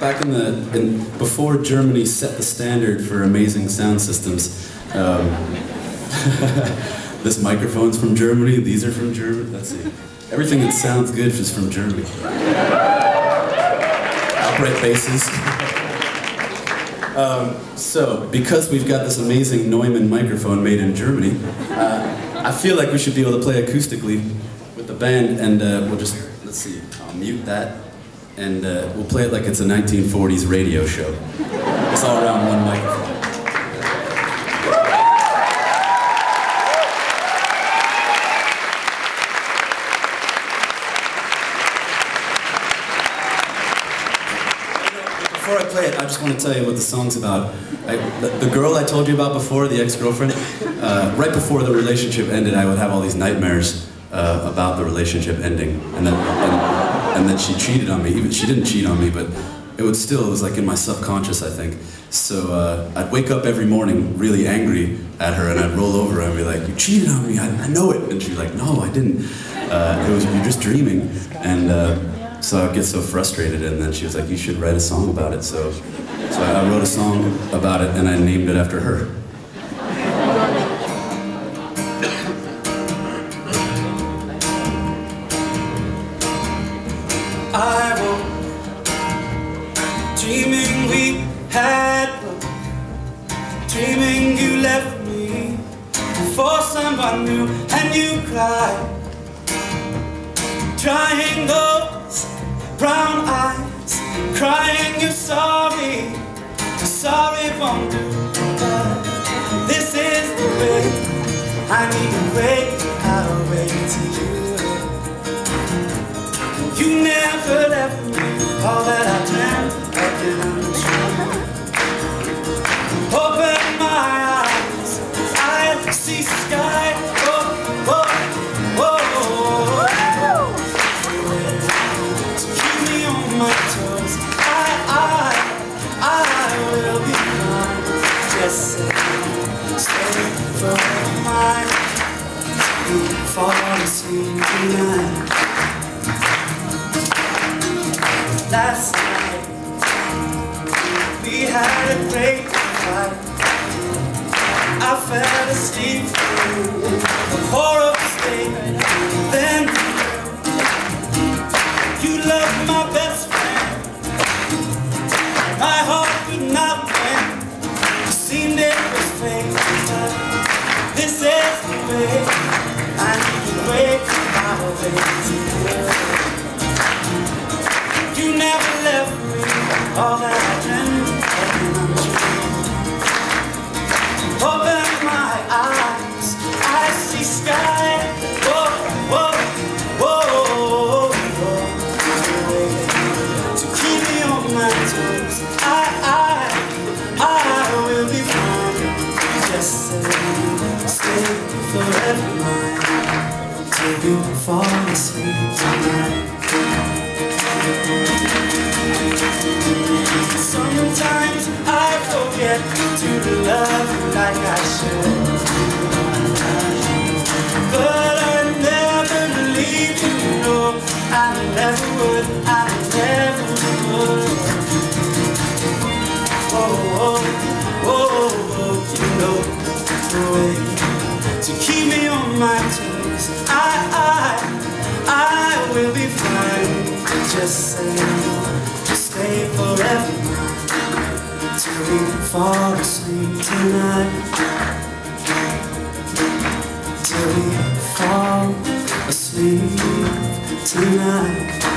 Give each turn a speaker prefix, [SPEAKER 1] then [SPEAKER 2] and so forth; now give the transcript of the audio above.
[SPEAKER 1] back in the in, before Germany set the standard for amazing sound systems. Um, this microphone's from Germany. These are from Germany. Let's see. Everything that sounds good is from Germany. Upright basses. um, so, because we've got this amazing Neumann microphone made in Germany, uh, I feel like we should be able to play acoustically with the band, and uh, we'll just let's see. I'll mute that and uh, we'll play it like it's a 1940s radio show. It's all around one microphone. Before I play it, I just want to tell you what the song's about. I, the, the, girl I told you about before, the ex-girlfriend, uh, right before the relationship ended, I would have all these nightmares uh, about the relationship ending, and then and, and then she cheated on me. Even she didn't cheat on me, but it would still it was like in my subconscious, I think. So uh, I'd wake up every morning really angry at her, and I'd roll over and be like, "You cheated on me. I, I know it." And she's like, "No, I didn't. Uh, it was you're just dreaming." And uh, so I'd get so frustrated, and then she was like, "You should write a song about it." So, so I wrote a song about it, and I named it after her.
[SPEAKER 2] Dreaming we had love, dreaming you left me for someone new and you cried, trying those brown eyes, crying you're sorry, sorry won't do. This is the way I need to wait, I'll wait till you. You never Asleep tonight. last night We had a great fight. I fell asleep. A horrible state. Then You loved my best friend. My heart could not win. It seemed it was fate. This is the way you never left me all that I dreamed of Open my eyes, I see sky. Whoa, whoa, whoa. To keep me on my toes, I, I, I will be fine. Just forever mine till you fall asleep tonight. Sometimes I forget to love like I should. But I never leave you, no. I never would, I never would. Oh, oh, oh, oh, you know the way To keep me on my toes I, I, I will be fine. Just say to stay forever. Till we fall asleep tonight. Till we fall asleep tonight